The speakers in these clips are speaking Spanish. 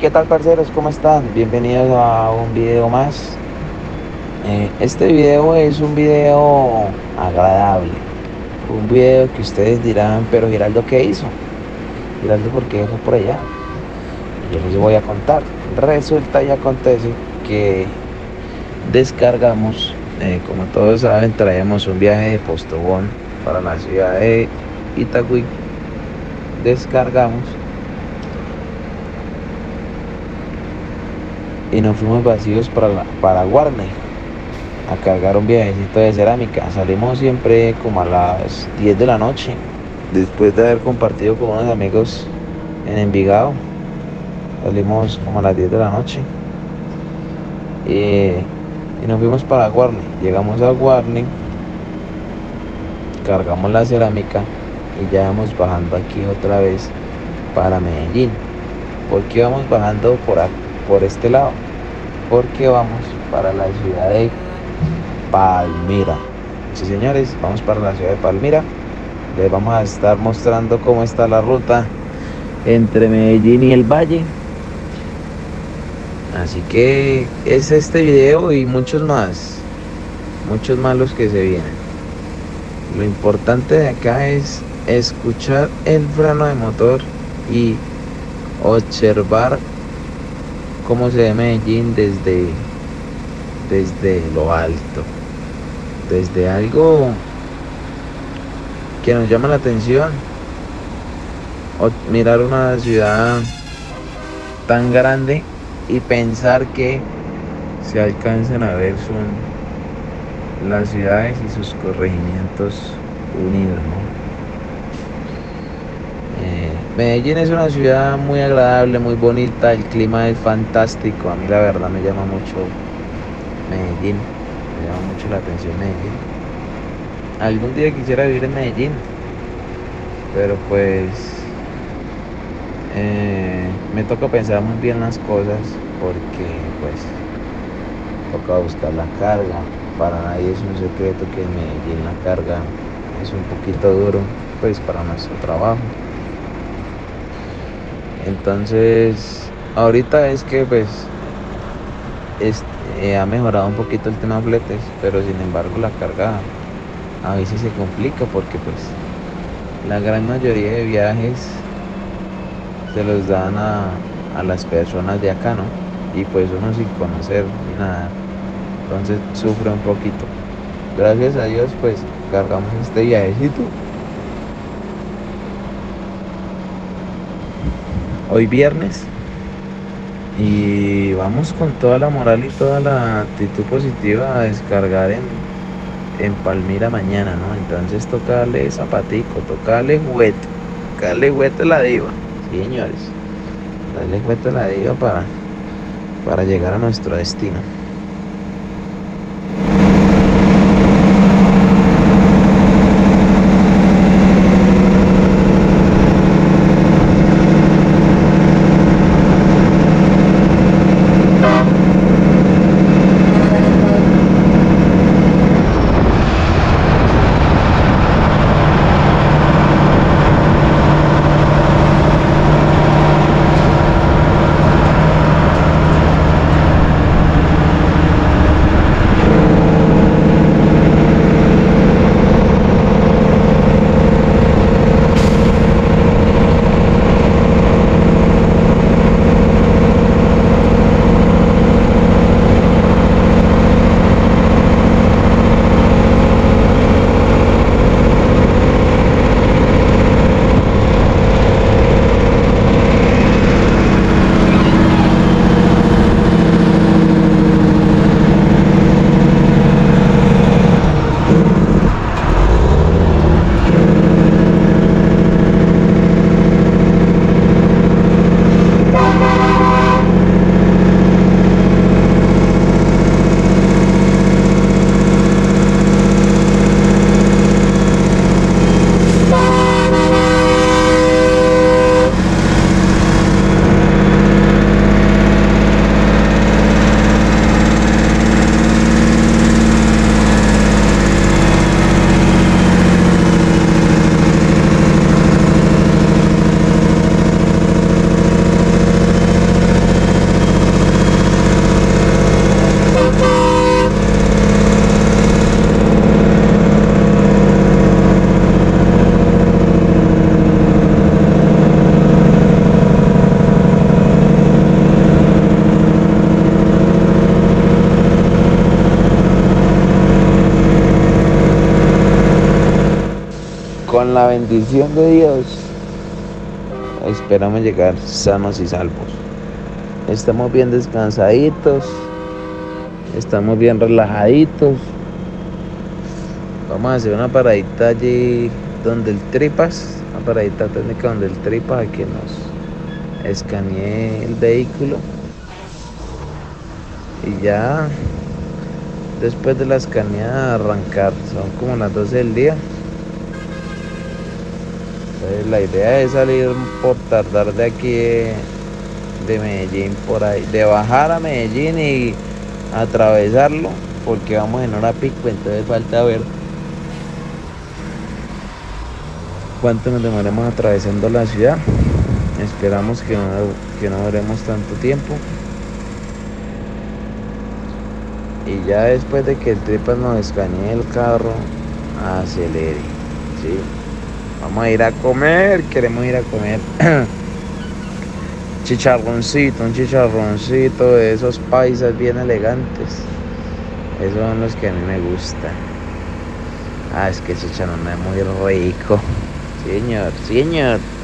¿qué tal parceros? ¿Cómo están? Bienvenidos a un video más. Eh, este video es un video agradable. Un video que ustedes dirán, pero Giraldo, ¿qué hizo? Giraldo, ¿por qué fue por allá? Yo les voy a contar. Resulta y acontece que descargamos, eh, como todos saben, traemos un viaje de Postobón para la ciudad de Itagüí. Descargamos y nos fuimos vacíos para, la, para Warner a cargar un viajecito de cerámica. Salimos siempre como a las 10 de la noche, después de haber compartido con unos amigos en Envigado. Salimos como a las 10 de la noche. Y, nos fuimos para Warner. Llegamos a Warner, cargamos la cerámica y ya vamos bajando aquí otra vez para Medellín. porque vamos bajando por aquí? Por este lado porque vamos para la ciudad de Palmira. Sí, señores, vamos para la ciudad de Palmira. Les vamos a estar mostrando cómo está la ruta entre Medellín y el Valle. Así que es este video y muchos más. Muchos más los que se vienen. Lo importante de acá es escuchar el freno de motor y observar cómo se ve Medellín desde, desde lo alto, desde algo que nos llama la atención, o mirar una ciudad tan grande y pensar que se alcanzan a ver son las ciudades y sus corregimientos unidos. Medellín es una ciudad muy agradable, muy bonita, el clima es fantástico. A mí la verdad me llama mucho Medellín, me llama mucho la atención Medellín. Algún día quisiera vivir en Medellín, pero pues eh, me toca pensar muy bien las cosas porque pues toca buscar la carga. Para nadie es un secreto que en Medellín la carga es un poquito duro pues para nuestro trabajo. Entonces, ahorita es que pues eh, ha mejorado un poquito el tema fletes, pero sin embargo la carga a veces se complica porque pues la gran mayoría de viajes se los dan a, a las personas de acá, ¿no? Y pues uno sin conocer ni nada. Entonces sufre un poquito. Gracias a Dios pues cargamos este viajecito hoy viernes y vamos con toda la moral y toda la actitud positiva a descargar en, en Palmira mañana, ¿no? Entonces toca darle zapatico, toca darle juguete, toca darle juguete a la diva, sí, señores, darle juguete a la diva para, para llegar a nuestro destino. Con la bendición de Dios, esperamos llegar sanos y salvos. Estamos bien descansaditos, estamos bien relajaditos. Vamos a hacer una paradita allí donde el tripas, una paradita técnica donde el tripas a que nos escanee el vehículo. Y ya después de la escaneada arrancar, son como las 12 del día. La idea es salir por tardar de aquí de, Medellín por ahí, de bajar a Medellín y atravesarlo, porque vamos en hora pico, entonces falta ver cuánto nos demoremos atravesando la ciudad. Esperamos que no, que no duremos tanto tiempo. y ya después de que el tripas nos escanee el carro acelere ¿sí? Vamos a ir a comer queremos ir a comer chicharroncito un chicharroncito de esos paisas bien elegantes. Esos son los que a mí me gustan. Ah es que chicharrón es muy rico. Señor señor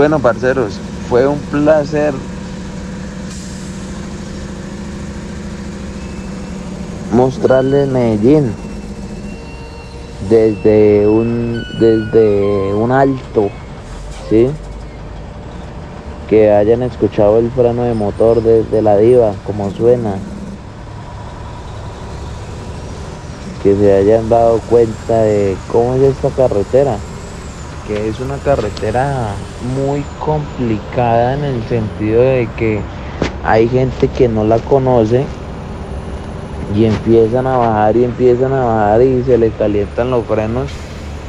bueno, parceros, fue un placer mostrarles Medellín desde un desde un alto, ¿sí? Que hayan escuchado el freno de motor desde la diva, como suena. Que se hayan dado cuenta de cómo es esta carretera. Es una carretera muy complicada en el sentido de que hay gente que no la conoce y empiezan a bajar y empiezan a bajar y se le calientan los frenos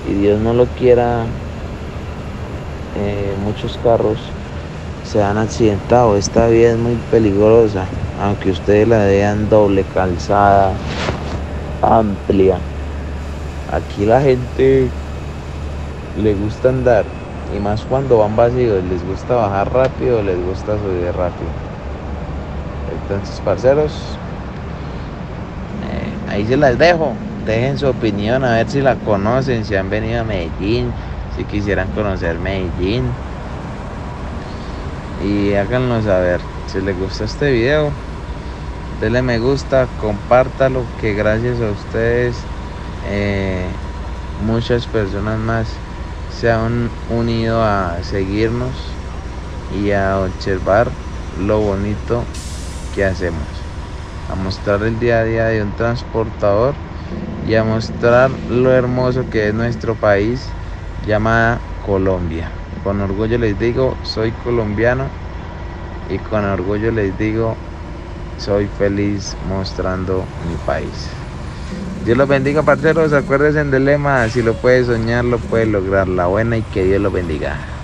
y Dios no lo quiera eh, muchos carros se han accidentado. Esta vía es muy peligrosa aunque ustedes la vean doble calzada amplia. Aquí la gente le gusta andar y más cuando van vacíos les gusta bajar rápido les gusta subir rápido entonces parceros ahí se las dejo. Dejen su opinión, a ver si la conocen, si han venido a Medellín, si quisieran conocer Medellín. Y háganlo saber. Si les gusta este video, denle me gusta, compártalo, que gracias a ustedes eh, muchas personas más se han unido a seguirnos y a observar lo bonito que hacemos a mostrar el día a día de un transportador y a mostrar lo hermoso que es nuestro país llamada Colombia. Con orgullo les digo, soy colombiano y con orgullo les digo, soy feliz mostrando mi país. Dios los bendiga, parceros. Acuérdense del lema: si lo puedes soñar, lo puedes lograr. La buena y que Dios los bendiga.